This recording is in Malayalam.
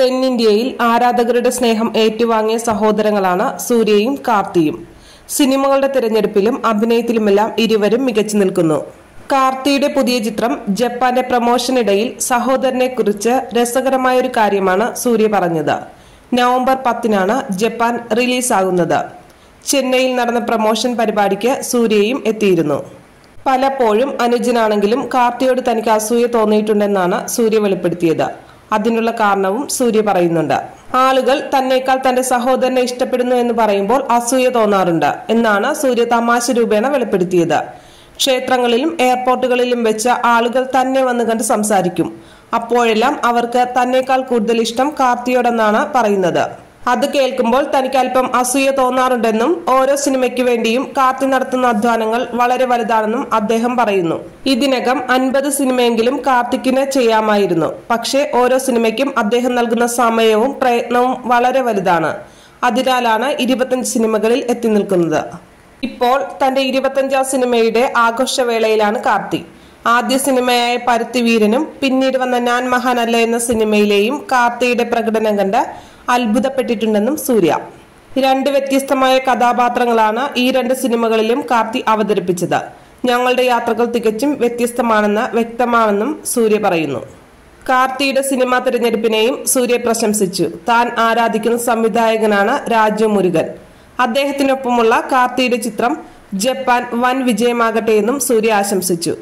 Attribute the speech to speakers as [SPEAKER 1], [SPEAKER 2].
[SPEAKER 1] തെന്നിന്ത്യയിൽ ആരാധകരുടെ സ്നേഹം ഏറ്റുവാങ്ങിയ സഹോദരങ്ങളാണ് സൂര്യയും കാർത്തിയും. സിനിമകളുടെ തിരഞ്ഞെടുപ്പിലും അഭിനയത്തിലുമെല്ലാം ഇരുവരും മികച്ചു നിൽക്കുന്നു. കാർത്തിയുടെ പുതിയ ചിത്രം ജപ്പാന്റെ പ്രമോഷനിടയിൽ സഹോദരനെ കുറിച്ച് രസകരമായ ഒരു കാര്യമാണ് സൂര്യ പറഞ്ഞത്. നവംബർ പത്തിനാണ് ജപ്പാൻ റിലീസാകുന്നത്. ചെന്നൈയിൽ നടന്ന പ്രമോഷൻ പരിപാടിക്ക് സൂര്യയും എത്തിയിരുന്നു. പലപ്പോഴും അനുജനാണെങ്കിലും കാർത്തിയോട് തനിക്ക് അസൂയ തോന്നിയിട്ടുണ്ടെന്നാണ് സൂര്യ വെളിപ്പെടുത്തിയത്. അതിനുള്ള കാരണവും സൂര്യ പറയുന്നുണ്ട്. ആളുകൾ തന്നേക്കാൾ തന്റെ സഹോദരനെ ഇഷ്ടപ്പെടുന്നു എന്ന് പറയുമ്പോൾ അസൂയ തോന്നാറുണ്ട് എന്നാണ് സൂര്യ തമാശ രൂപേണ വെളിപ്പെടുത്തിയത്. ക്ഷേത്രങ്ങളിലും എയർപോർട്ടുകളിലും വെച്ച് ആളുകൾ തന്നെ വന്ന് കണ്ട് സംസാരിക്കും. അപ്പോഴെല്ലാം അവർക്ക് തന്നേക്കാൾ കൂടുതൽ ഇഷ്ടം കാർത്തിയോടെന്നാണ് പറയുന്നത്. അത് കേൾക്കുമ്പോൾ തനിക്ക് അല്പം അസൂയ തോന്നാറുണ്ടെന്നും ഓരോ സിനിമയ്ക്ക് വേണ്ടിയും കാർത്തി നടത്തുന്ന അധ്വാനങ്ങൾ വളരെ വലുതാണെന്നും അദ്ദേഹം പറയുന്നു. ഇതിനകം അൻപത് സിനിമയെങ്കിലും കാർത്തിക്കിന് ചെയ്യാമായിരുന്നു. പക്ഷേ ഓരോ സിനിമയ്ക്കും അദ്ദേഹം നൽകുന്ന സമയവും പ്രയത്നവും വളരെ വലുതാണ്. അതിനാലാണ് ഇരുപത്തഞ്ച് സിനിമകളിൽ എത്തി നിൽക്കുന്നത്. ഇപ്പോൾ തന്റെ ഇരുപത്തഞ്ചാം സിനിമയുടെ ആഘോഷവേളയിലാണ് കാർത്തി. ആദ്യ സിനിമയായ പരുത്തിവീരനും പിന്നീട് വന്ന ഞാൻ മഹാനല്ല എന്ന സിനിമയിലെയും കാർത്തിയുടെ പ്രകടനം കണ്ട് അത്ഭുതപ്പെട്ടിട്ടുണ്ടെന്നും സൂര്യ. രണ്ട് വ്യത്യസ്തമായ കഥാപാത്രങ്ങളാണ് ഈ രണ്ട് സിനിമകളിലും കാർത്തി അവതരിപ്പിച്ചത്. ഞങ്ങളുടെ യാത്രകൾ തികച്ചും വ്യത്യസ്തമാണെന്ന് വ്യക്തമാണെന്നും സൂര്യ പറയുന്നു. കാർത്തിയുടെ സിനിമാ തിരഞ്ഞെടുപ്പിനെയും സൂര്യ പ്രശംസിച്ചു. താൻ ആരാധിക്കുന്ന സംവിധായകനാണ് രാജു മുരുകൻ അദ്ദേഹത്തിനൊപ്പമുള്ള കാർത്തിയുടെ ചിത്രം ജപ്പാൻ വൻ വിജയമാകട്ടെ എന്നും സൂര്യ ആശംസിച്ചു.